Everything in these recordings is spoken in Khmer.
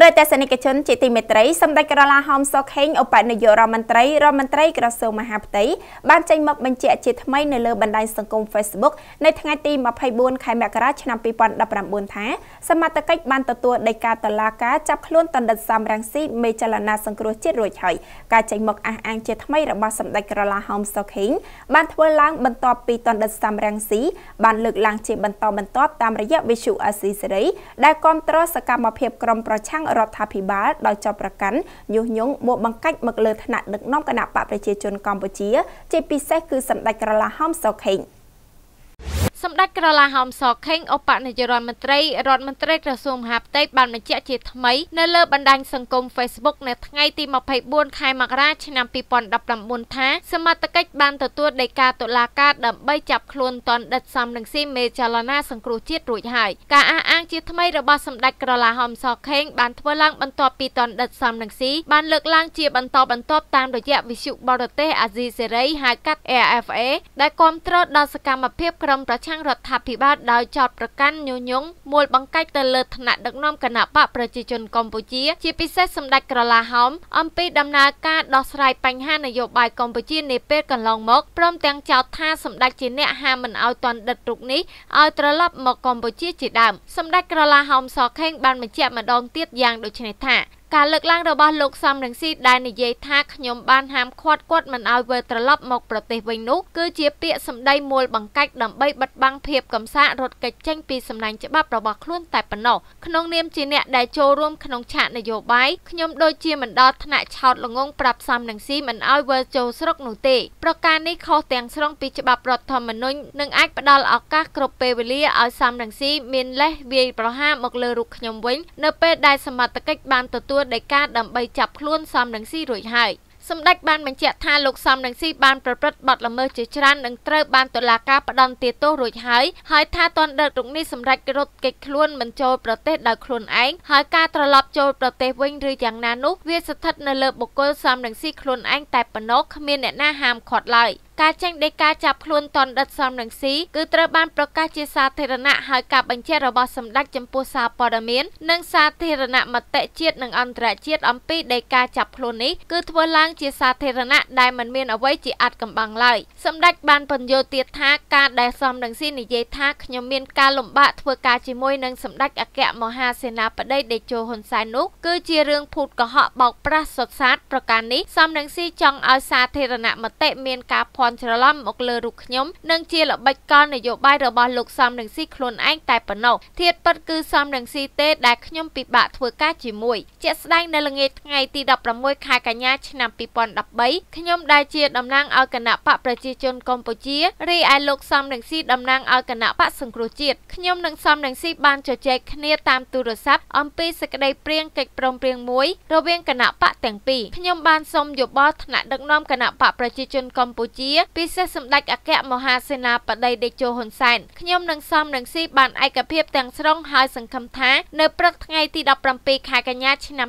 ត្រួតទស្សនិកជនជាទីមេត្រីសម្ដេចក្រឡាហោមសុខហេងឧបនាយករដ្ឋមន្ត្រីរដ្ឋមន្ត្រីក្រសួងមហាផ្ទៃបានចេញមកបញ្ជាក់ជាថ្មីនៅលើបណ្ដាញសង្គម Facebook នៅថ្ងៃទី24ខែមករាឆ្នាំ2019ថាសមត្ថកិច្ចបានទទួលដីកាតុលាការចាប់ខ្លួនតណ្ឌិតសំរងស៊ីមេចលនាសង្គ្រោះជាតិរួចហើយការចេញមកអះអាងជាថ្មីរបស់សម្ដេចក្រឡាហោមសុខហេងបានធ្វើឡើងបន្ទាប់ពីតណ្ឌិតសំរងស៊ីបានលើកឡើងជាបន្តបន្ទាប់តាមរយៈវិសុអាស៊ីសេរីដែលគ្រប់គ្រងសកម្មភាពក្រុមប្រឆាំងរដ្ឋាភិបាលដោយចោទប្រកាន់ញុះញង់មកបង្កាច់មកលើថ្នាក់ដឹកនាំគណៈបកប្រជាជនកម្ពុជា ជាពិសេសគឺសម្ដេចក្រឡាហមសុខេង សម្ដេចក្រឡាហោមសខេងឧបនាយករដ្ឋមន្ត្រីរដ្ឋមន្ត្រីក្រសួងមហាផ្ទៃបានបញ្ជាក់ជាថ្មីនៅលើបណ្ដាញសង្គម Facebook នៅថ្ងៃទី24ខែមករាឆ្នាំ2019ថាសមត្ថកិច្ចបានទទួលដីកាតុលាការដើម្បីចាប់ខ្លួនតនដិតសំនឹងស៊ីមេចលនាសង្គ្រោះជាតិរួចហើយការអះអាងជាថ្មីរបស់សម្ដេចក្រឡាហោមសខេងបានធ្វើឡើងបន្ទាប់ពីតនដិតសំនឹងស៊ីបានលើកឡើងជាបន្តបន្ទាប់តាមរយៈវិទ្យុបរទេសអាស៊ីសេរីហៅកាត់ AFA ដែលគាំទ្រដល់សកម្មភាពក្រុមប្រឆាំងរដ្ឋាភិបាលដោយចោទប្រកាន់ញុះញង់មូលបង្កាច់ទៅលើថ្នាក់ដឹកនាំគណៈបកប្រជាជនកម្ពុជា ជាពិសេសសម្ដេចក្រឡាហោមអំពីដំណើរការដោះស្រាយបញ្ហានយោបាយកម្ពុជានាពេលកន្លងមកព្រមទាំងចោទថាសម្ដេចជាអ្នកហាមមិនឲ្យតនដិតរុកនេះឲ្យត្រឡប់មកកម្ពុជាជាដើមសម្ដេចក្រឡាហោមសខេងបានបញ្ជាក់ម្ដងទៀតយ៉ាងដូចនេះថា ការលើកឡើងរបស់លោកសំរងស៊ីដែលនិយាយថាខ្ញុំបានហាមឃាត់គាត់មិនឲ្យវិលត្រឡប់មកប្រទេសវិញនោះគឺជាពាក្យសម្ដីមូលបង្កាច់ដើម្បីបិទបាំងភាពកំសាករត់គេចចេញពីសំណាញ់ច្បាប់របស់ខ្លួនតែប៉ុណ្ណោះក្នុងនាមជាអ្នកដែលចូលរួមក្នុងឆាកនយោបាយខ្ញុំដូចជាមិនដល់ថ្នាក់ឆោតល្ងងប្រាប់សំរងស៊ីមិនឲ្យវិលចូលស្រុកនោះទេប្រការនេះខុសទាំងស្រុងពីច្បាប់រដ្ឋធម្មនុញ្ញនិងអាចផ្ដល់ឱកាសគ្រប់ពេលវេលាឲ្យសំរងស៊ីមានលេសវាយប្រហារមកលើរូបខ្ញុំវិញនៅពេលដែលសមត្ថកិច្ចបានទទួលួលដីកាដើម្បីចាប់ខ្លួនសំរងស៊ីរួចហើយសម្ដេចបានបញ្ជាក់ថាលោកសំរងស៊ីបានប្រព្រឹត្តបទល្មើសជាច្រើននិងត្រូវបានតុលាការផ្តន្ទាទោសរួចហើយហើយថាតនដឹករុកនេះសម្រេចរត់គេចខ្លួនមិនចូលប្រទេសដោយខ្លួនឯងហើយការត្រឡប់ចូលប្រទេសវិញឬយ៉ាងណានោះវាស្ថិតនៅលើបុគ្គលសំរងស៊ីខ្លួនឯងតែប៉ុណ្ណោះគ្មានអ្នកណាហាមឃាត់ឡើយ ការចេញដីកាចាប់ខ្លួនតនដិតសំរងស៊ីគឺត្រូវបានប្រកាសជាសាធារណៈហើយការបញ្ជារបស់សម្ដេចចំពោះសារព័ត៌មាន និងសាធារណមតិជាតិនិងអន្តរជាតិអំពីដីកាចាប់ខ្លួននេះគឺធ្វើឡើងជាសាធារណៈដែលមិនមានអ្វីជាអាចកំបាំងឡើយសម្ដេចបានបញ្យល់ទៀតថាការដែលសំរងស៊ីនិយាយថាខ្ញុំមានការលំបាកធ្វើការជាមួយនឹងសម្ដេចអគ្គមហាសេនាបតីតេជោហ៊ុនសែននោះគឺជារឿងភូតកុហកបោកប្រាស់សុទ្ធសាធប្រការនេះសំរងស៊ីចង់ឲ្យសាធារណមតិមានការភ័ន់ច្រឡំមកលើរូបខ្ញុំនិងជាល្បិចកលនយោបាយរបស់លោកសំរងស៊ីខ្លួនឯងតែប៉ុណ្ណោះធៀបពិតគឺសំរងស៊ីទេដែលខ្ញុំពិបាកធ្វើការជាមួយជាក់ស្ដែងនៅល្ងាចថ្ងៃទី16ខែកញ្ញាឆ្នាំ2013ខ្ញុំដែលជាតំណាងឲ្យគណៈបកប្រជាជនកម្ពុជារីឯលោកសំរងស៊ីតំណាងឲ្យគណៈបកសង្គ្រោះជាតិខ្ញុំនិងសំរងស៊ីបានជជែកគ្នាតាមទូរស័ព្ទអំពីសេចក្តីព្រៀងកិច្ចព្រមព្រៀងមួយរវាងគណៈបកទាំងពីរខ្ញុំបានសុំយោបល់ថ្នាក់ដឹកនាំគណៈបកប្រជាជនកម្ពុជាពិសេសសម្ដេចអគ្គមហាសេនាបតីតេជោហ៊ុនសែនខ្ញុំនិងសំរងស៊ីបានឯកភាពទាំងស្រុងហើយសង្ឃឹមថានៅព្រឹកថ្ងៃទី17ខែកញ្ញាឆ្នាំ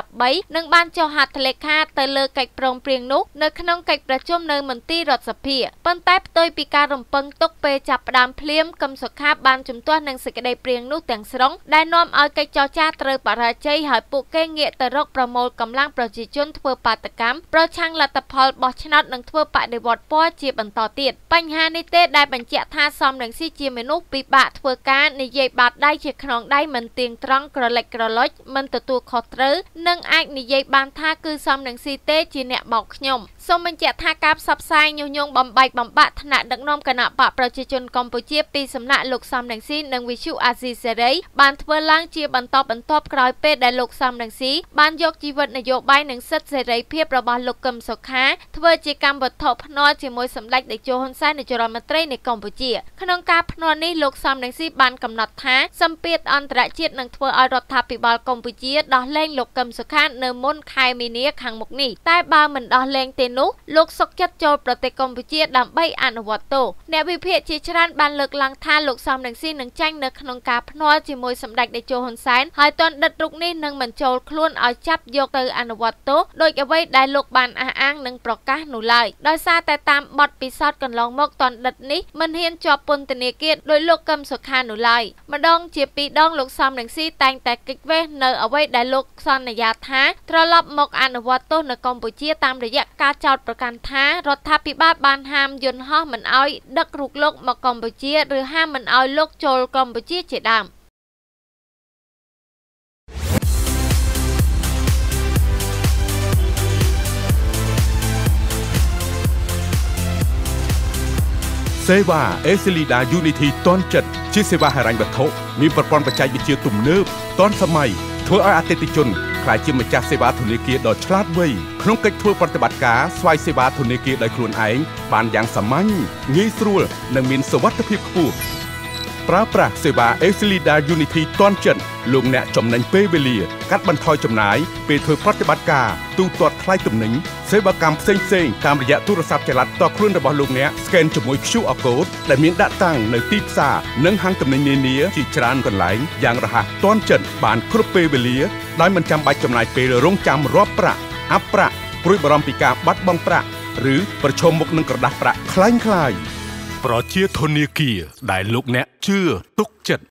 2013នឹងបានចុះហត្ថលេខាទៅលើកិច្ចព្រមព្រៀងនោះនៅក្នុងកិច្ចប្រជុំនៅមន្ទីររដ្ឋសភាប៉ុន្តែផ្ទុយពីការរំពឹងទុកពេលចាប់ផ្ដើមភ្លាមកឹមសុខាបានជំទាស់នឹងសេចក្តីព្រៀងនោះទាំងស្រុងដែលនាំឲ្យកិច្ចចរចាត្រូវបរាជ័យហើយពួកគេងាកទៅរកប្រមូលកម្លាំងប្រជាជនធ្វើបាតកម្មប្រឆាំងលទ្ធផលបោះឆ្នោតនិងធ្វើបដិវត្តពណ៌ជាបន្តទៀតបញ្ហានេះទេដែលបញ្ជាក់ថាសំរងស៊ីជាមនុស្សពិបាកធ្វើការនិយាយបាតដៃជាខ្នងដៃមិនទៀងត្រង់ក្រលិចក្រឡុចមិនទទួលខុសត្រូវនិងអាចនិយាយបានថាគឺសំរងស៊ីទេជាអ្នកបោកខ្ញុំសូមបញ្ជាក់ថាការផ្សព្វផ្សាយញុះញង់បំបែកបំបាក់ថ្នាក់ដឹកនាំគណៈបកប្រជាជនកម្ពុជាពីសំណាក់លោកសំរងស៊ីនិងវិសុអាស៊ីសេរីបានធ្វើឡើងជាបន្តបន្ទាប់ក្រោយពេលដែលលោកសំរងស៊ីបានយកជីវិតនយោបាយនិងសិទ្ធិសេរីភាពរបស់លោកកឹមសុខាធ្វើជាកម្មវត្ថុភ្នាល់ជាមួយសម្ដេចតេជោហ៊ុនសែននាយករដ្ឋមន្ត្រីនៃកម្ពុជាក្នុងការភ្នាល់នេះលោកសំរងស៊ីបានកំណត់ថាសម្ពាធអន្តរជាតិនឹងធ្វើឲ្យរដ្ឋាភិបាលកម្ពុជាដោះលែងលោកកឹមសុខានៅមុនខែមីនាខាងមុខនេះតែបើមិនដោះលែងទេនោះលោកសុកចិត្តចូលប្រទេសកម្ពុជាដើម្បីអនុវត្តទោសអ្នកវិភាគជាច្រើនបានលើកឡើងថាលោកសំរងស៊ីនឹងចាញ់នៅក្នុងការភ្នាល់ជាមួយសម្ដេចតេជោហ៊ុនសែនហើយទណ្ឌិតរុកនេះនឹងមិនចូលខ្លួនឲ្យចាប់យកទៅអនុវត្តទោសដោយអ្វីដែលលោកបានអះអាងនិងប្រកាសនោះឡើយដោយសារតែតាមបទពិសោធន៍កន្លងមកតនដិតនេះមិនហ៊ានជាប់ពន្ធនាគារដោយលោកកឹមសុខានោះឡើយម្ដងជាពីរដងលោកសំរងស៊ីតែងតែកិច្ចវេះនៅអ្វីដែលលោកសន្យាថាត្រឡប់មកអនុវត្តទោសនៅកម្ពុជាតាមរយៈការចោទប្រកាន់ថារដ្ឋាភិបាលបានហាមយន្តហោះមិនអោយដឹករូបលោកមកកម្ពុជាឬហាមមិនអោយលោកចូលកម្ពុជាជាដើម សេវា Ecelida Unity តនចិត្តជាសេវាហិរញ្ញវត្ថុមានប្រព័ន្ធបច្ចេកវិទ្យាទំនើបតនសម័យធ្វើឲ្យអតិថិជនក្លាយជាម្ចាស់សេវាធនាគារដ៏ឆ្លាតវៃក្នុងកិច្ចធ្វើប្រតិបត្តិការស្វ័យសេវាធនាគារដោយខ្លួនឯងបានយ៉ាងសាមញ្ញងាយស្រួលនិងមានសុវត្ថិភាពខ្ពស់ ប្រើប្រាស់សេវា Ecelida Unity ទាន់ចិត្តលោកអ្នកចំណេញពេលវេលា កាត់បន្ថយចំណាយពេលធ្វើប្រតិបត្តិការទូទាត់ថ្លៃទំនិញសេវាកម្មផ្សេងផ្សេងតាមរយៈទូរស័ព្ទចល័តតខ្លួនរបស់លោកអ្នក scan ជាមួយ QR code ដែលមានដាក់តាំងនៅទីផ្សារនិងហាងទំនិញនានាជាច្រើនកន្លែងយ៉ាងរហ័សទាន់ចិត្តបានគ្រប់ពេលវេលាដោយមិនចាំបាច់ចំណាយពេលរងចាំរាប់ប្រាក់អាប់ប្រាក់ព្រួយបារម្ភពីការបាត់បង់ប្រាក់ឬប្រឈមមុខនឹងក្រដាស់ប្រាក់คล้ายៗ ប្រជាធនាគារដែលលោកអ្នកជឿទុកចិត្ត